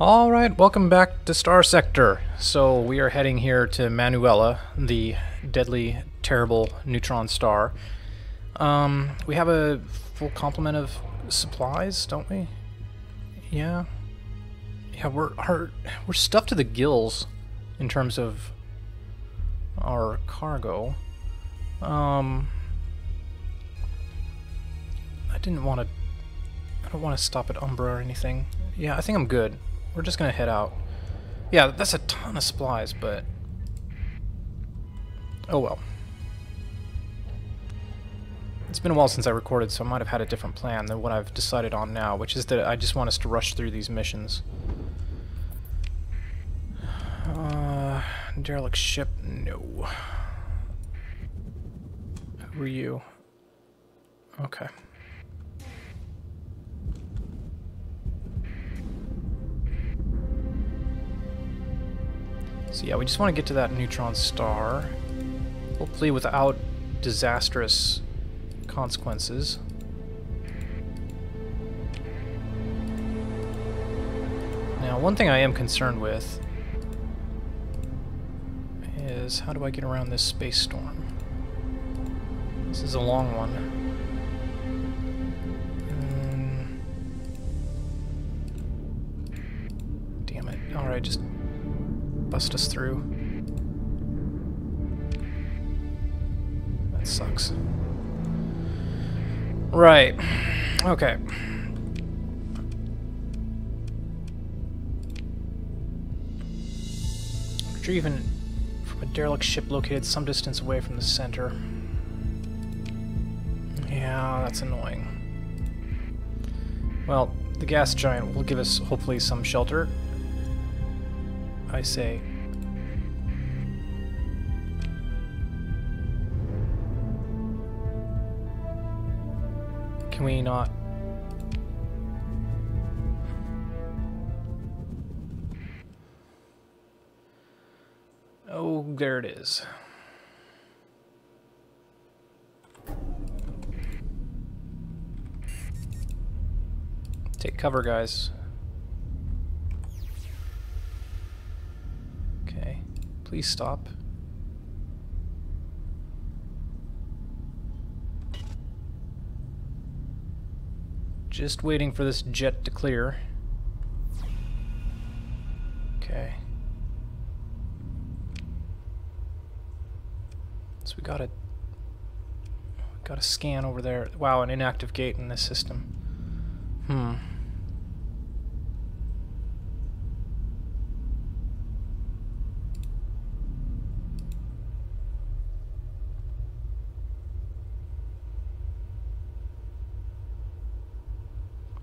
Alright, welcome back to Starsector. So we are heading here to Manuela, the deadly, terrible neutron star. Um, we have a full complement of supplies, don't we? Yeah. Yeah, we're our, we're stuffed to the gills in terms of our cargo. Um, I didn't want to. I don't want to stop at Umbra or anything. Yeah, I think I'm good. We're just gonna head out. Yeah, that's a ton of supplies, but... Oh well. It's been a while since I recorded, so I might have had a different plan than what I've decided on now, which is that I just want us to rush through these missions. Uh, derelict ship? No. Who are you? Okay. So yeah, we just want to get to that neutron star. Hopefully without disastrous consequences. Now, one thing I am concerned with is how do I get around this space storm? This is a long one. Um, damn it. Alright, just bust us through. That sucks. Right. Okay. Retrieving from a derelict ship located some distance away from the center. Yeah, that's annoying. Well, the gas giant will give us hopefully some shelter I say. Can we not? Oh, there it is. Take cover, guys. Please stop. Just waiting for this jet to clear. Okay. So we got a got a scan over there. Wow, an inactive gate in this system. Hmm.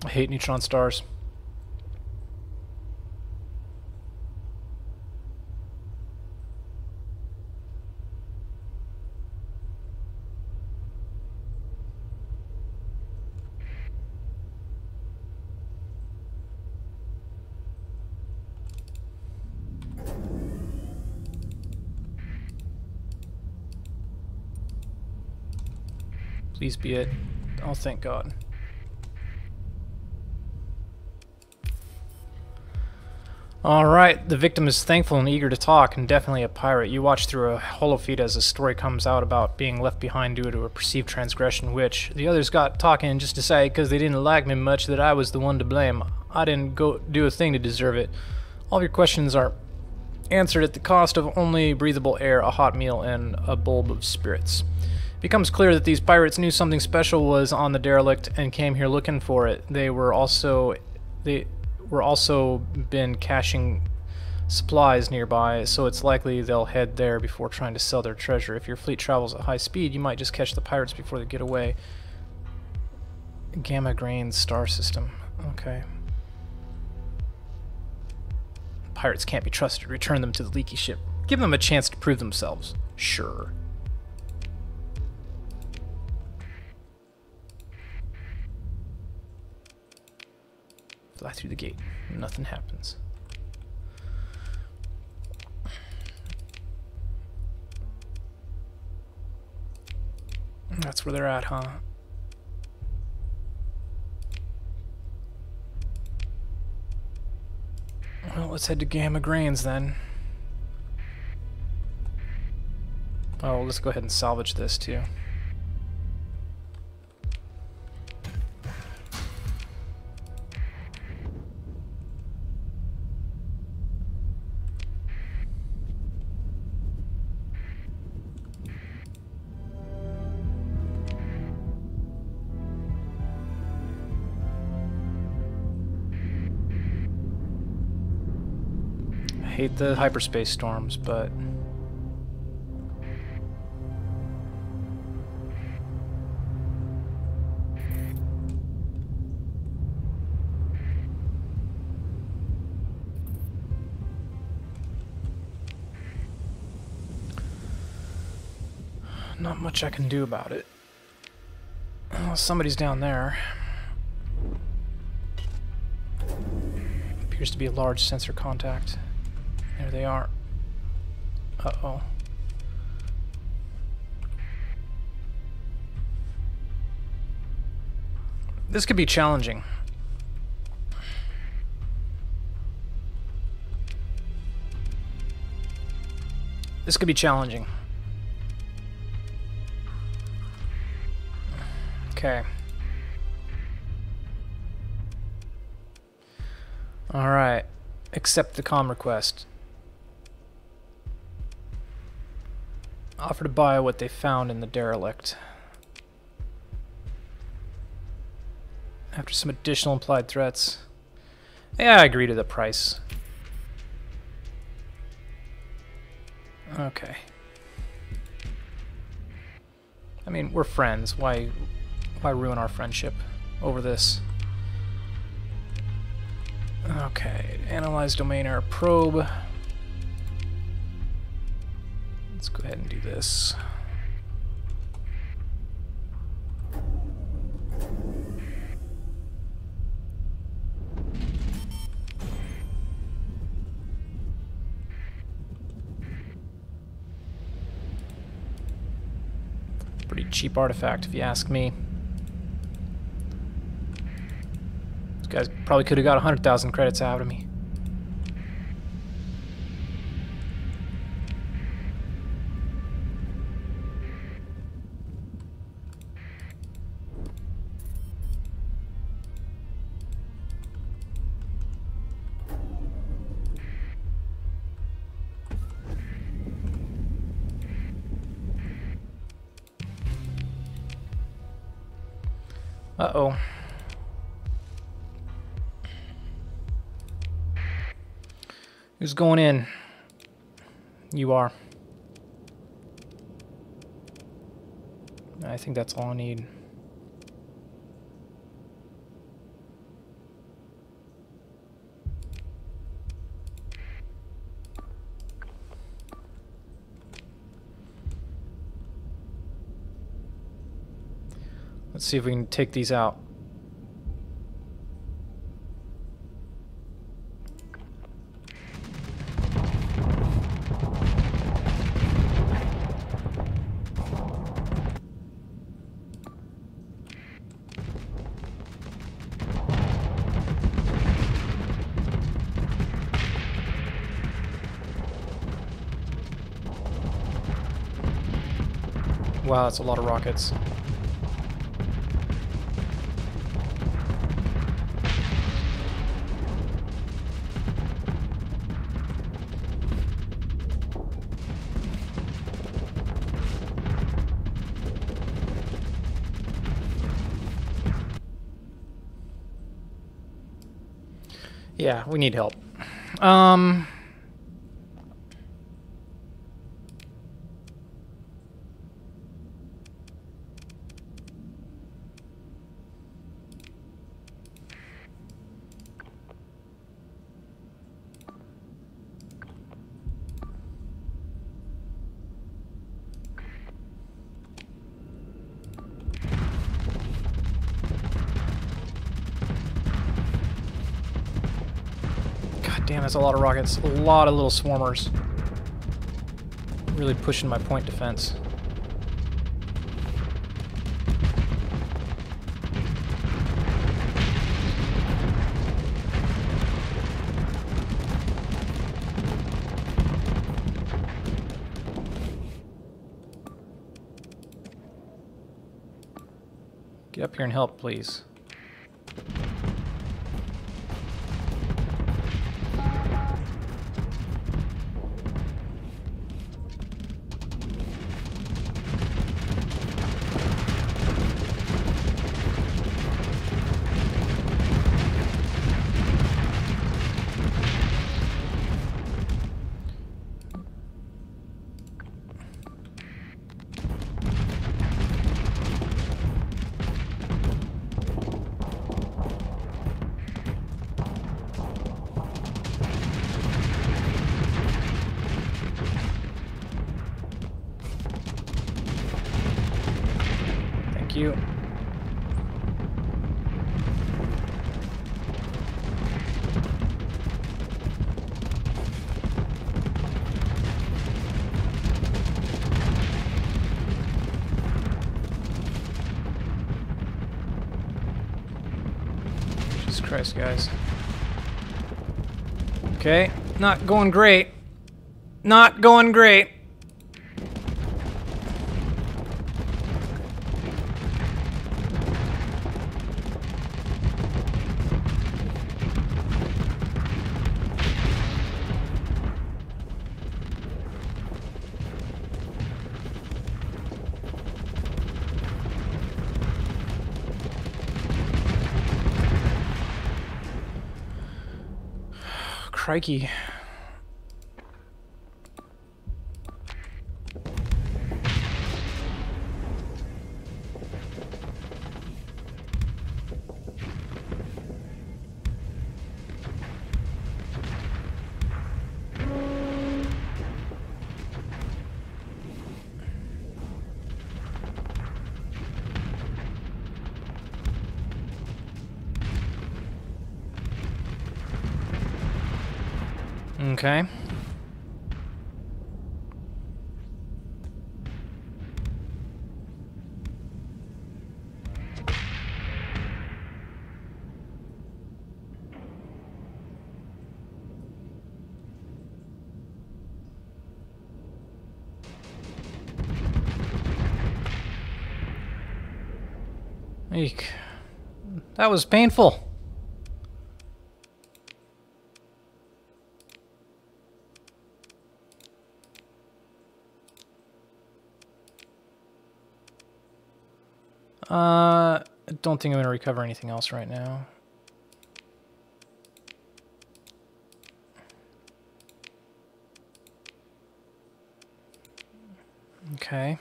Hate neutron stars. Please be it. Oh, thank God. Alright, the victim is thankful and eager to talk, and definitely a pirate. You watch through a holofeed as a story comes out about being left behind due to a perceived transgression, which the others got talking just to say, because they didn't like me much, that I was the one to blame. I didn't go do a thing to deserve it. All of your questions are answered at the cost of only breathable air, a hot meal, and a bulb of spirits. It becomes clear that these pirates knew something special was on the derelict and came here looking for it. They were also... they we're also been caching supplies nearby, so it's likely they'll head there before trying to sell their treasure. If your fleet travels at high speed, you might just catch the pirates before they get away. Gamma Grain star system. Okay. Pirates can't be trusted. Return them to the leaky ship. Give them a chance to prove themselves. Sure. Fly through the gate. Nothing happens. That's where they're at, huh? Well, let's head to Gamma Grains then. Oh, let's go ahead and salvage this too. Hate the hyperspace storms, but... Not much I can do about it. Somebody's down there. Appears to be a large sensor contact. There they are. Uh-oh. This could be challenging. This could be challenging. Okay. Alright. Accept the com request. Offer to buy what they found in the derelict. After some additional implied threats. Yeah, I agree to the price. Okay. I mean, we're friends. Why why ruin our friendship over this? Okay, analyze Domain Era probe. Ahead and do this. Pretty cheap artifact, if you ask me. These guys probably could have got 100,000 credits out of me. Uh-oh. Who's going in? You are. I think that's all I need. Let's see if we can take these out. Wow, that's a lot of rockets. Yeah, we need help. Um... That's a lot of rockets. A lot of little swarmers. Really pushing my point defense. Get up here and help, please. Christ, guys. Okay, not going great. Not going great. Crikey. Okay. Eek. That was painful. Uh, I don't think I'm going to recover anything else right now. Okay.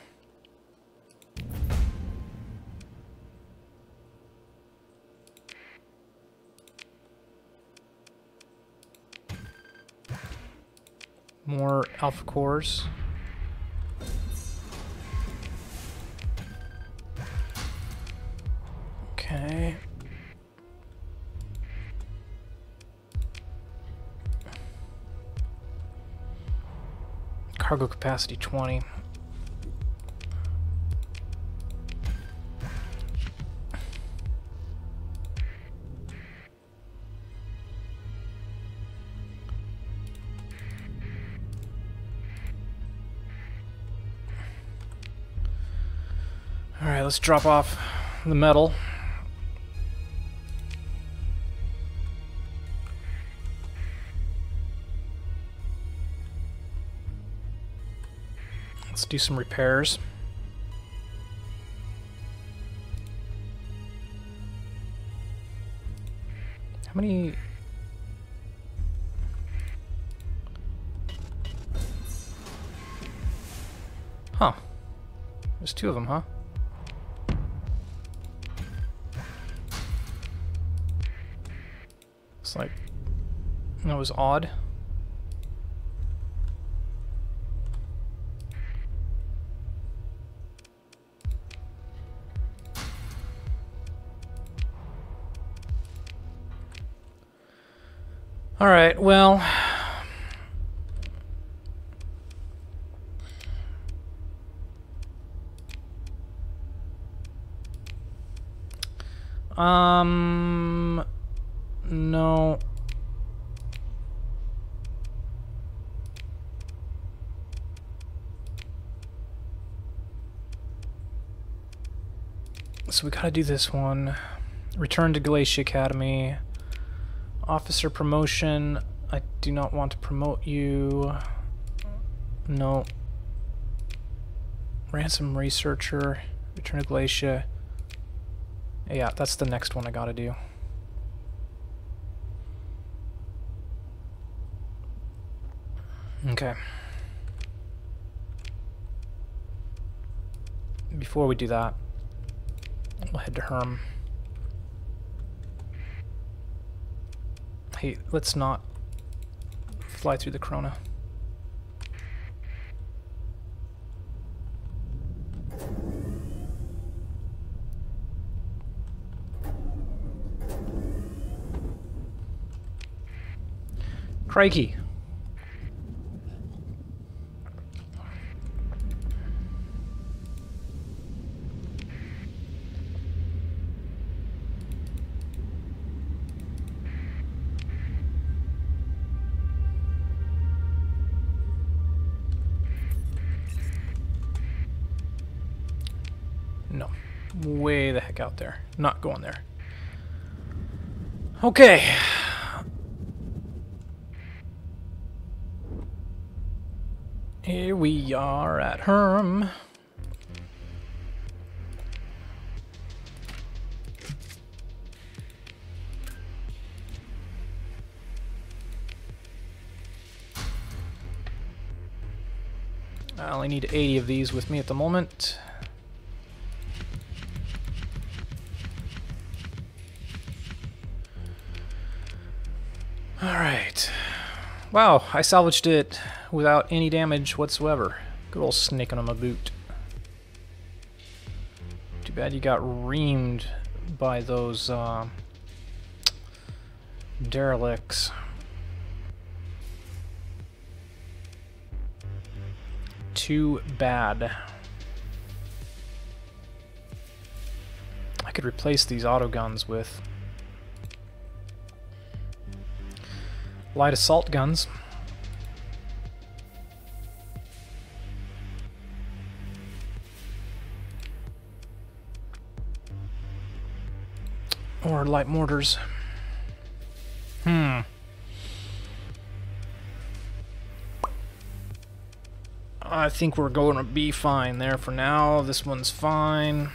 More alpha cores. Cargo capacity 20. All right, let's drop off the metal. Do some repairs. How many... Huh. There's two of them, huh? It's like... That was odd. All right, well. Um, no. So we gotta do this one. Return to Galatia Academy. Officer promotion. I do not want to promote you. No. Ransom researcher. Return to Galatia. Yeah, that's the next one I gotta do. Okay. Before we do that, we'll head to Herm. Hey, let's not fly through the Corona. Crikey. There. Not going there. Okay. Here we are at Herm. I only need 80 of these with me at the moment. Wow, I salvaged it without any damage whatsoever. Good old snake on my boot. Too bad you got reamed by those uh, derelicts. Too bad. I could replace these auto guns with light assault guns. Or light mortars. Hmm. I think we're going to be fine there for now. This one's fine.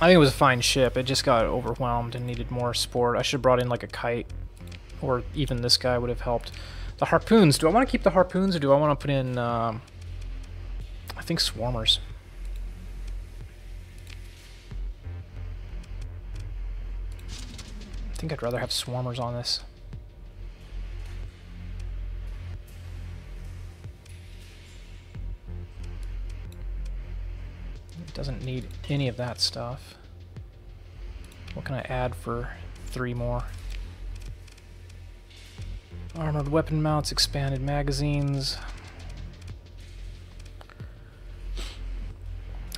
I think it was a fine ship. It just got overwhelmed and needed more support. I should have brought in like a kite. Or even this guy would have helped. The harpoons. Do I want to keep the harpoons or do I want to put in... Um, I think swarmers. I think I'd rather have swarmers on this. It doesn't need any of that stuff. What can I add for three more? Armored weapon mounts, expanded magazines.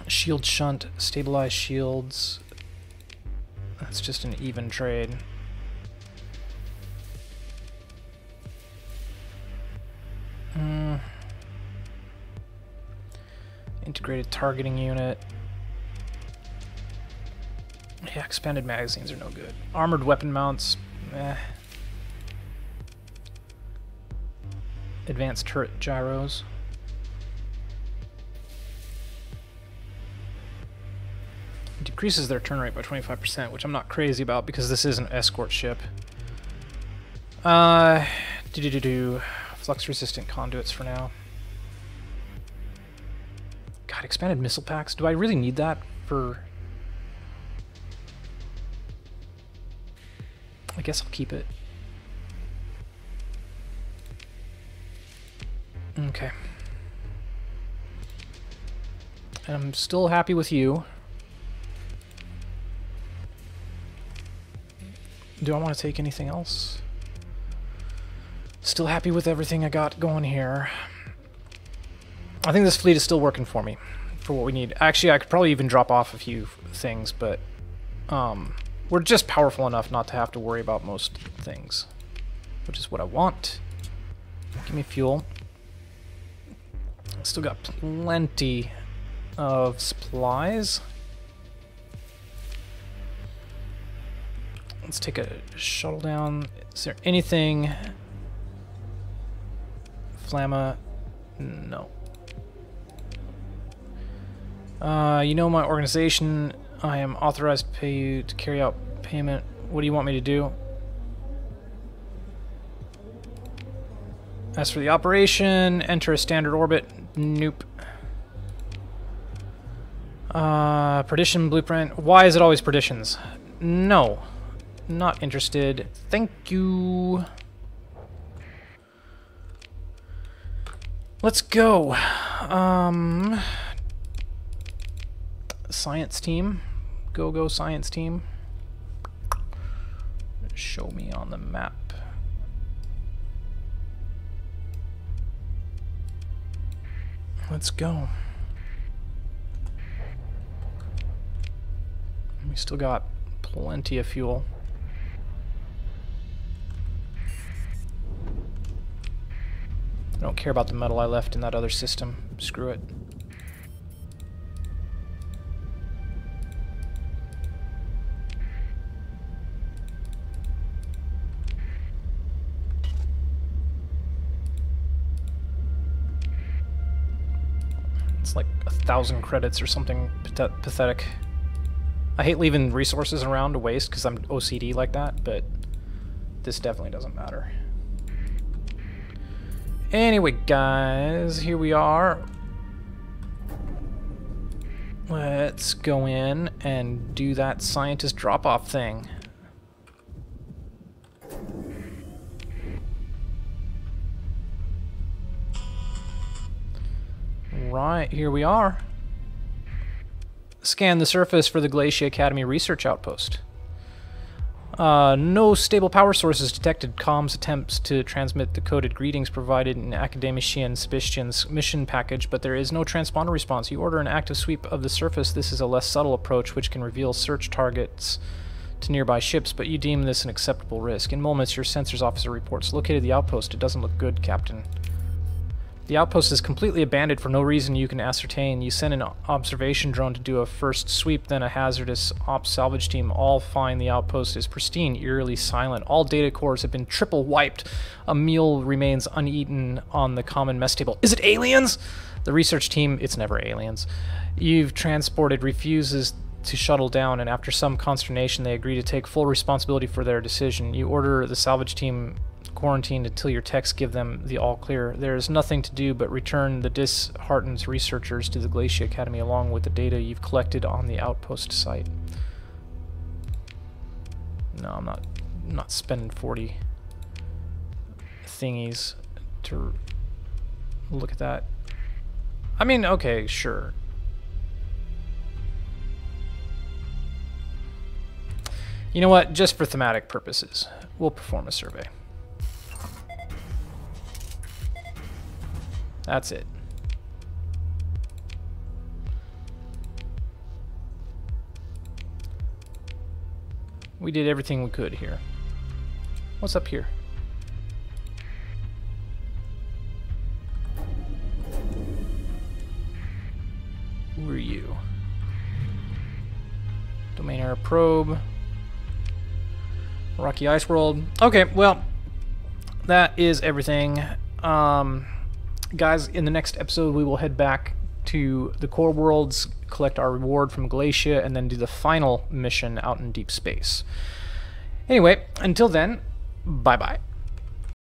Shield shunt, stabilized shields. That's just an even trade. Mm. Integrated targeting unit. Yeah, expanded magazines are no good. Armored weapon mounts, eh. Advanced turret gyros. decreases their turn rate by 25%, which I'm not crazy about because this is an escort ship. Uh, do do do do. Flux resistant conduits for now. God, expanded missile packs. Do I really need that for? I guess I'll keep it. Okay. And I'm still happy with you. Do I want to take anything else? Still happy with everything I got going here. I think this fleet is still working for me, for what we need. Actually, I could probably even drop off a few things, but um, we're just powerful enough not to have to worry about most things, which is what I want. Give me fuel. Still got plenty of supplies. Let's take a shuttle down. Is there anything... Flamma? No. Uh, you know my organization. I am authorized to pay you to carry out payment. What do you want me to do? As for the operation, enter a standard orbit. Nope. Uh, perdition blueprint. Why is it always perditions? No. Not interested. Thank you. Let's go. Um, science team. Go, go, science team. Show me on the map. Let's go. We still got plenty of fuel. I don't care about the metal I left in that other system. Screw it. Thousand credits or something pathetic. I hate leaving resources around to waste because I'm OCD like that, but this definitely doesn't matter. Anyway, guys, here we are. Let's go in and do that scientist drop-off thing. Right, here we are. Scan the surface for the Galatia Academy Research Outpost. Uh, no stable power sources detected. Comms attempts to transmit the coded greetings provided in Academician Sebestyen's mission package, but there is no transponder response. You order an active sweep of the surface. This is a less subtle approach which can reveal search targets to nearby ships, but you deem this an acceptable risk. In moments, your sensors officer reports, located the outpost. It doesn't look good, Captain. The outpost is completely abandoned for no reason you can ascertain. You send an observation drone to do a first sweep, then a hazardous ops salvage team. All find the outpost is pristine, eerily silent. All data cores have been triple wiped. A meal remains uneaten on the common mess table. Is it aliens? The research team, it's never aliens. You've transported refuses to shuttle down, and after some consternation, they agree to take full responsibility for their decision. You order the salvage team quarantined until your techs give them the all clear. There is nothing to do but return the disheartened researchers to the Galatia Academy along with the data you've collected on the outpost site. No, I'm not I'm not spending 40 thingies to look at that. I mean, okay, sure. You know what? Just for thematic purposes, we'll perform a survey. That's it. We did everything we could here. What's up here? Who are you? Domain Era Probe. Rocky Ice World. Okay, well, that is everything. Um, guys, in the next episode, we will head back to the core worlds, collect our reward from Galatia, and then do the final mission out in deep space. Anyway, until then, bye bye.